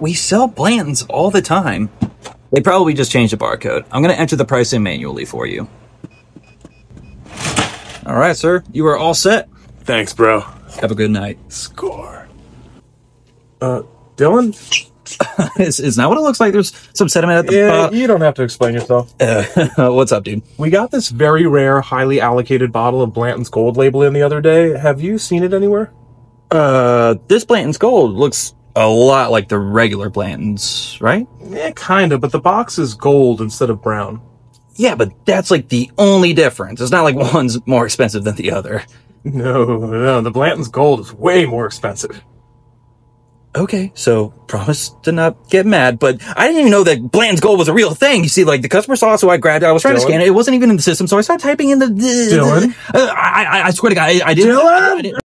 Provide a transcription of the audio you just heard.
we sell Blanton's all the time. They probably just changed the barcode. I'm gonna enter the price in manually for you. All right, sir. You are all set. Thanks, bro. Have a good night. Score. Uh, Dylan? is, is that what it looks like? There's some sediment at the Yeah, bottom. you don't have to explain yourself. Uh, what's up, dude? We got this very rare, highly allocated bottle of Blanton's Gold label in the other day. Have you seen it anywhere? Uh, this Blanton's Gold looks a lot like the regular Blanton's, right? Yeah, kinda, but the box is gold instead of brown. Yeah, but that's like the only difference. It's not like one's more expensive than the other. No, no, the Blanton's Gold is way more expensive. Okay, so promise to not get mad, but I didn't even know that Blanton's Gold was a real thing. You see, like the customer saw it, so I grabbed it. I was trying to scan it. It wasn't even in the system, so I started typing in the. Dylan? Uh, I, I, I swear to God, I, I didn't. Dylan? I didn't-